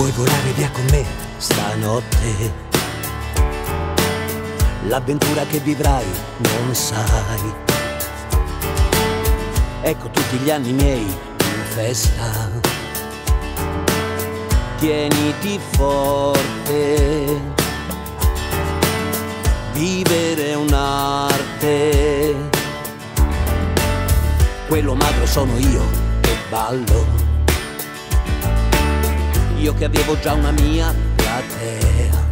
Vuoi volare via con me stanotte? L'avventura che vivrai non sai. Ecco tutti gli anni miei in festa. Tieniti forte. Vivere è un'arte. Quello magro sono io che ballo io che avevo già una mia platea,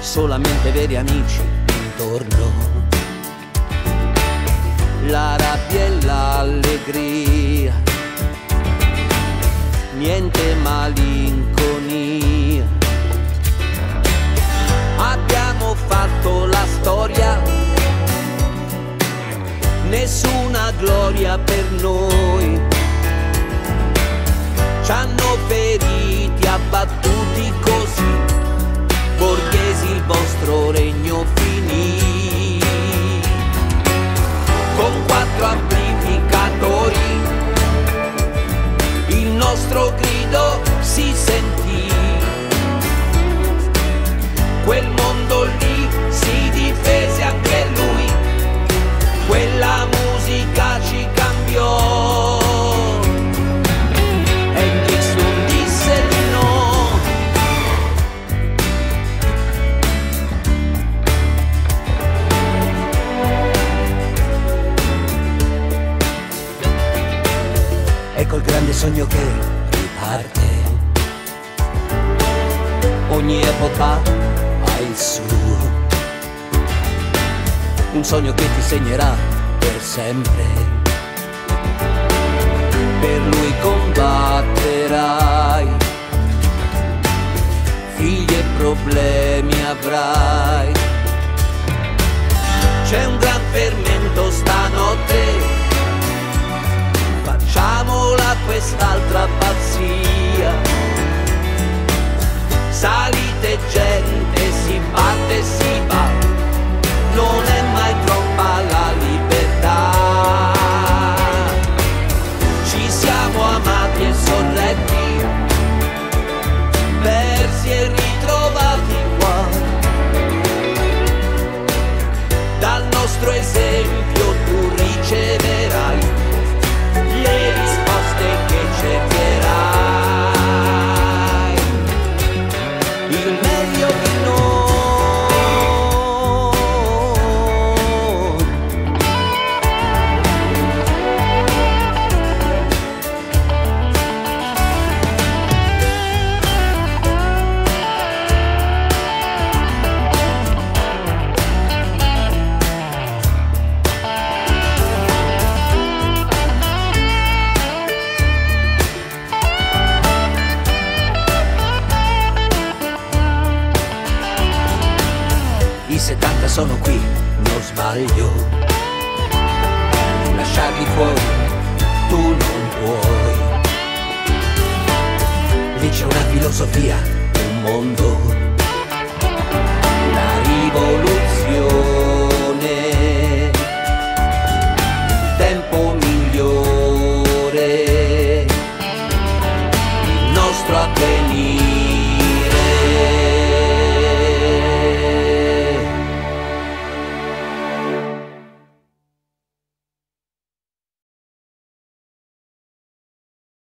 solamente veri amici intorno, la rabbia e l'allegria, niente malinconia. Abbiamo fatto la storia, nessuna gloria per noi ci hanno feriti, abbattuti così, borghesi il vostro regno finì. Con quattro amplificatori, il nostro grido si sentì. Quel grande sogno che riparte. Ogni epoca ha il suo. Un sogno che ti segnerà per sempre. Per lui combatterai. Quest'altra pazzia. 70 sono qui, non sbaglio. Lasciarli fuori, tu non puoi. Lì c'è una filosofia, un mondo